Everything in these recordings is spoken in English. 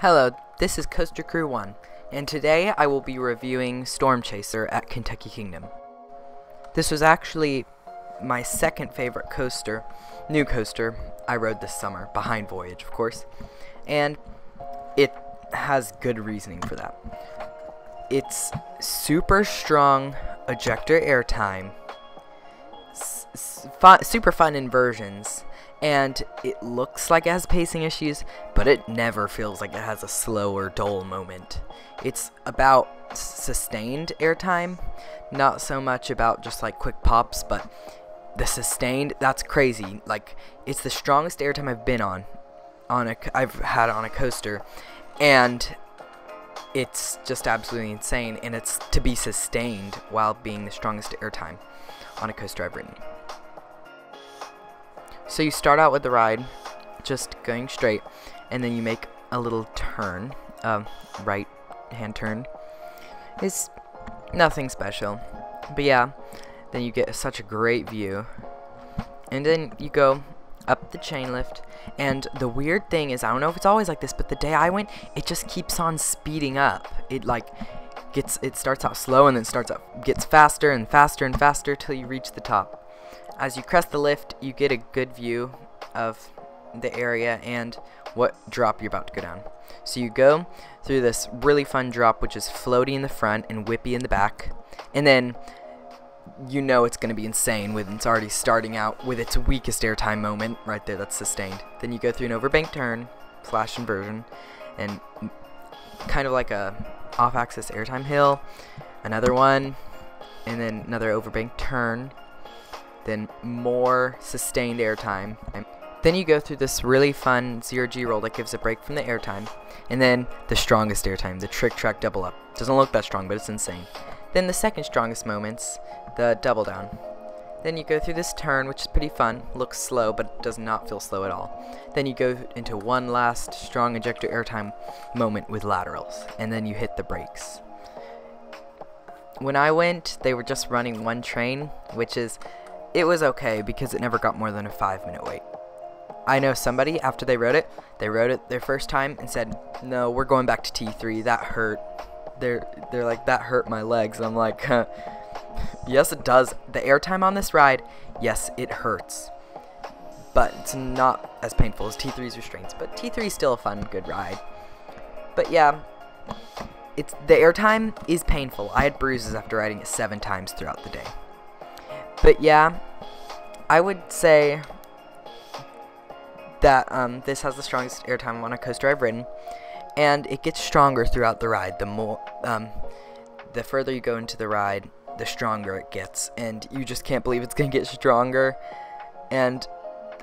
Hello, this is Coaster Crew 1, and today I will be reviewing Storm Chaser at Kentucky Kingdom. This was actually my second favorite coaster, new coaster, I rode this summer, behind Voyage, of course, and it has good reasoning for that. It's super strong ejector airtime, super fun inversions, and it looks like it has pacing issues, but it never feels like it has a slow or dull moment. It's about sustained airtime, not so much about just like quick pops, but the sustained, that's crazy. Like, it's the strongest airtime I've been on, on a, I've had on a coaster, and it's just absolutely insane, and it's to be sustained while being the strongest airtime on a coaster I've ridden. So you start out with the ride, just going straight, and then you make a little turn, um, right hand turn. It's nothing special, but yeah, then you get such a great view, and then you go up the chain lift, and the weird thing is, I don't know if it's always like this, but the day I went, it just keeps on speeding up. It like gets, it starts out slow and then starts out, gets faster and faster and faster till you reach the top. As you crest the lift, you get a good view of the area and what drop you're about to go down. So you go through this really fun drop, which is floaty in the front and whippy in the back, and then you know it's going to be insane when it's already starting out with its weakest airtime moment right there that's sustained. Then you go through an overbank turn, flash inversion, and kind of like a off-axis airtime hill, another one, and then another overbank turn, then more sustained airtime. Then you go through this really fun zero G roll that gives a break from the airtime, and then the strongest airtime, the trick track double up. Doesn't look that strong, but it's insane. Then the second strongest moments, the double down. Then you go through this turn, which is pretty fun, looks slow, but does not feel slow at all. Then you go into one last strong ejector airtime moment with laterals, and then you hit the brakes. When I went, they were just running one train, which is it was okay because it never got more than a five minute wait. I know somebody, after they wrote it, they wrote it their first time and said, no, we're going back to T3, that hurt. They're, they're like, that hurt my legs. I'm like, huh. yes, it does. The airtime on this ride, yes, it hurts. But it's not as painful as T3's restraints. But T3 is still a fun, good ride. But yeah, it's the airtime is painful. I had bruises after riding it seven times throughout the day. But yeah, I would say that um, this has the strongest airtime on a coaster I've ridden, and it gets stronger throughout the ride. The more, um, the further you go into the ride, the stronger it gets, and you just can't believe it's gonna get stronger. And,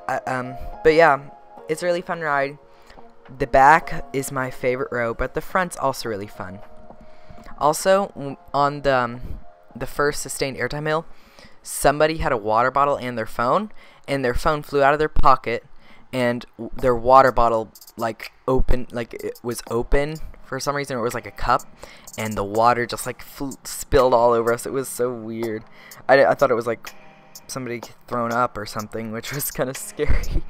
uh, um, but yeah, it's a really fun ride. The back is my favorite row, but the front's also really fun. Also, on the um, the first sustained airtime hill, somebody had a water bottle and their phone, and their phone flew out of their pocket, and their water bottle like open, like it was open for some reason. It was like a cup, and the water just like spilled all over us. It was so weird. I, I thought it was like somebody thrown up or something, which was kind of scary.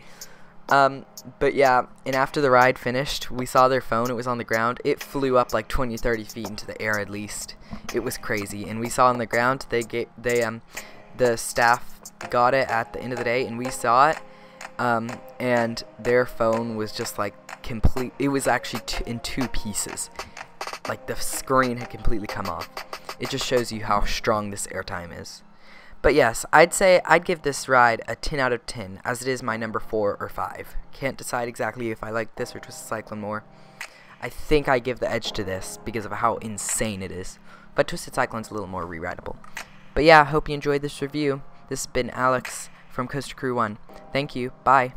Um, but yeah, and after the ride finished, we saw their phone. It was on the ground. It flew up like 20, 30 feet into the air at least. It was crazy. And we saw on the ground, they get, they, um, the staff got it at the end of the day and we saw it um, and their phone was just like complete it was actually in two pieces. Like the screen had completely come off. It just shows you how strong this airtime is. But yes I'd say I'd give this ride a 10 out of 10 as it is my number 4 or 5 can't decide exactly if I like this or Twisted Cyclone more. I think I give the edge to this because of how insane it is. But Twisted Cyclone's a little more re-rideable but yeah, I hope you enjoyed this review. This has been Alex from Coaster Crew 1. Thank you. Bye.